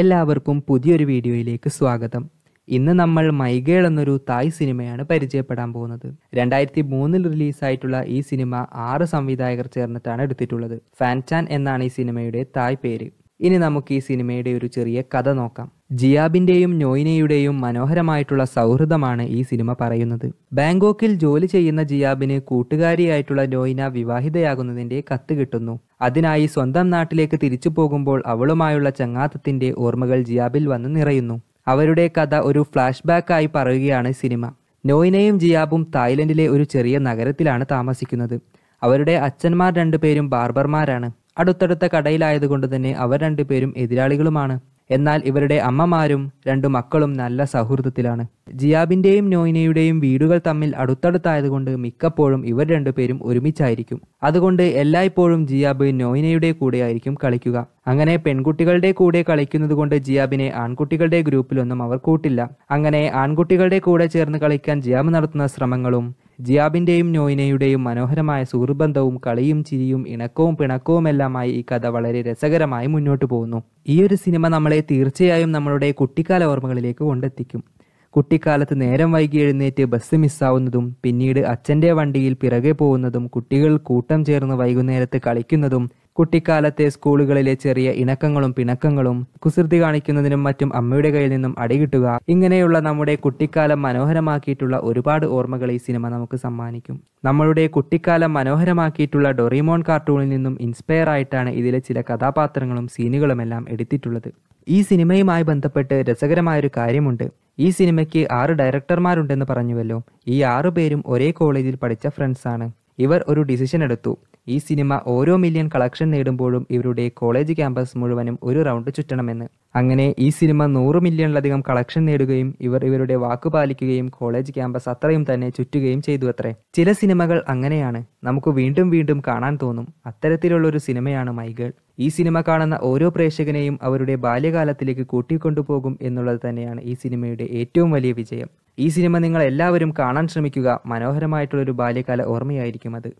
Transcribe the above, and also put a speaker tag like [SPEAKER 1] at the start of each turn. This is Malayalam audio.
[SPEAKER 1] എല്ലാവർക്കും പുതിയൊരു വീഡിയോയിലേക്ക് സ്വാഗതം. ഇന്ന് നമ്മൾ മൈഗേൾ എന്നൊരു തായ് സിനിമയാണ് പരിചയപ്പെടാൻ പോകുന്നത്. രണ്ടായിരത്തി മൂന്നിൽ റിലീസായിട്ടുള്ള ഈ സിനിമ ആറ് സംവിധായകർ ചേർന്നിട്ടാണ് എടുത്തിട്ടുള്ളത്. ഫാൻചാൻ എന്നാണ് ഈ സിനിമയുടെ തായ് പേര്. ഇനി നമുക്ക് ഈ സിനിമയുടെ ഒരു ചെറിയ കഥ നോക്കാം. ജിയാബിന്റെയും നോയിനയുടെയും മനോഹരമായിട്ടുള്ള സൗഹൃദമാണ് ഈ സിനിമ പറയുന്നത്. ബാങ്കോക്കിൽ ജോലി ചെയ്യുന്ന ജിയാബിന് കൂട്ടുകാരിയായിട്ടുള്ള നോയിന വിവാഹിതയാകുന്നതിന്റെ കത്ത് കിട്ടുന്നു. അതിനായി സ്വന്തം നാട്ടിലേക്ക് തിരിച്ചു പോകുമ്പോൾ അവളുമായുള്ള ചങ്ങാത്തത്തിന്റെ ഓർമ്മകൾ ജിയാബിൽ വന്ന് നിറയുന്നു. അവരുടെ കഥ ഒരു ഫ്ലാഷ് ബാക്കായി പറയുകയാണ് സിനിമ. നോയിനയും ജിയാബും തായ്ലൻഡിലെ ഒരു ചെറിയ നഗരത്തിലാണ് താമസിക്കുന്നത്. അവരുടെ അച്ഛന്മാർ രണ്ടുപേരും ബാർബർമാരാണ്. അടുത്തടുത്ത കടയിലായതുകൊണ്ട് തന്നെ അവർ രണ്ടുപേരും എതിരാളികളുമാണ്. എന്നാൽ ഇവരുടെ അമ്മമാരും രണ്ടു മക്കളും നല്ല സൗഹൃദത്തിലാണ്. ജിയാബിന്റെയും നോയിനയുടെയും വീടുകൾ തമ്മിൽ അടുത്തടുത്തായതുകൊണ്ട് മിക്കപ്പോഴും ഇവർ രണ്ടുപേരും ഒരുമിച്ചായിരിക്കും. അതുകൊണ്ട് എല്ലായ്പ്പോഴും ജിയാബ് നോയിനയുടെ കൂടെയായിരിക്കും കളിക്കുക. അങ്ങനെ പെൺകുട്ടികളുടെ കൂടെ കളിക്കുന്നത് കൊണ്ട് ജിയാബിനെ ആൺകുട്ടികളുടെ ഗ്രൂപ്പിലൊന്നും അവർ കൂട്ടില്ല. അങ്ങനെ ആൺകുട്ടികളുടെ കൂടെ ചേർന്ന് കളിക്കാൻ ജിയാബ് നടത്തുന്ന ശ്രമങ്ങളും ജിയാബിന്റെയും നോയിനയുടെയും മനോഹരമായ സുഹൃബന്ധവും കളിയും ചിരിയും ഇണക്കവും പിണക്കവുമെല്ലാമായി ഈ കഥ വളരെ രസകരമായി മുന്നോട്ട് പോകുന്നു. ഈ ഒരു സിനിമ നമ്മളെ തീർച്ചയായും നമ്മളുടെ കുട്ടിക്കാല ഓർമ്മകളിലേക്ക് കൊണ്ടെത്തിക്കും. കുട്ടിക്കാലത്ത് നേരം വൈകി എഴുന്നേറ്റ് ബസ് മിസ്സാവുന്നതും പിന്നീട് അച്ഛന്റെ വണ്ടിയിൽ പിറകെ പോകുന്നതും കുട്ടികൾ കൂട്ടം ചേർന്ന് വൈകുന്നേരത്ത് കളിക്കുന്നതും കുട്ടിക്കാലത്തെ സ്കൂളുകളിലെ ചെറിയ ഇണക്കങ്ങളും പിണക്കങ്ങളും കുസൃതി കാണിക്കുന്നതിനും മറ്റും അമ്മയുടെ കയ്യിൽ നിന്നും അടികിട്ടുക. ഇങ്ങനെയുള്ള നമ്മുടെ കുട്ടിക്കാലം മനോഹരമാക്കിയിട്ടുള്ള ഒരുപാട് ഓർമ്മകൾ ഈ സിനിമ നമുക്ക് സമ്മാനിക്കും. നമ്മളുടെ കുട്ടിക്കാലം മനോഹരമാക്കിയിട്ടുള്ള ഡൊറിമോൺ കാർട്ടൂണിൽ നിന്നും ഇൻസ്പയർ ആയിട്ടാണ് ഇതിലെ ചില കഥാപാത്രങ്ങളും സീനുകളുമെല്ലാം എടുത്തിട്ടുള്ളത്. ഈ സിനിമയുമായി ബന്ധപ്പെട്ട് രസകരമായൊരു കാര്യമുണ്ട്. ഈ സിനിമയ്ക്ക് ആറ് ഡയറക്ടർമാരുണ്ടെന്ന് പറഞ്ഞുവല്ലോ. ഈ ആറു പേരും ഒരേ കോളേജിൽ പഠിച്ച ഫ്രണ്ട്സാണ് ഇവർ ഒരു ഡിസിഷൻ എടുത്തു. ഈ സിനിമ ഓരോ മില്യൺ കളക്ഷൻ നേടുമ്പോഴും ഇവരുടെ കോളേജ് ക്യാമ്പസ് മുഴുവനും ഒരു റൗണ്ട് ചുറ്റണമെന്ന്. അങ്ങനെ ഈ സിനിമ നൂറ് മില്യണിലധികം കളക്ഷൻ നേടുകയും ഇവർ ഇവരുടെ വാക്ക് പാലിക്കുകയും കോളേജ് ക്യാമ്പസ് അത്രയും തന്നെ ചുറ്റുകയും ചെയ്തു അത്രേ ചില സിനിമകൾ അങ്ങനെയാണ്. നമുക്ക് വീണ്ടും വീണ്ടും കാണാൻ തോന്നും. അത്തരത്തിലുള്ള ഒരു സിനിമയാണ് മൈഗേൾ ഈ സിനിമ കാണുന്ന ഓരോ പ്രേക്ഷകനെയും അവരുടെ ബാല്യകാലത്തിലേക്ക് കൂട്ടിക്കൊണ്ടുപോകും എന്നുള്ളത് തന്നെയാണ് ഈ സിനിമയുടെ ഏറ്റവും വലിയ വിജയം. ഈ സിനിമ നിങ്ങൾ എല്ലാവരും കാണാൻ ശ്രമിക്കുക മനോഹരമായിട്ടുള്ളൊരു ബാല്യകാല ഓർമ്മയായിരിക്കും അത്.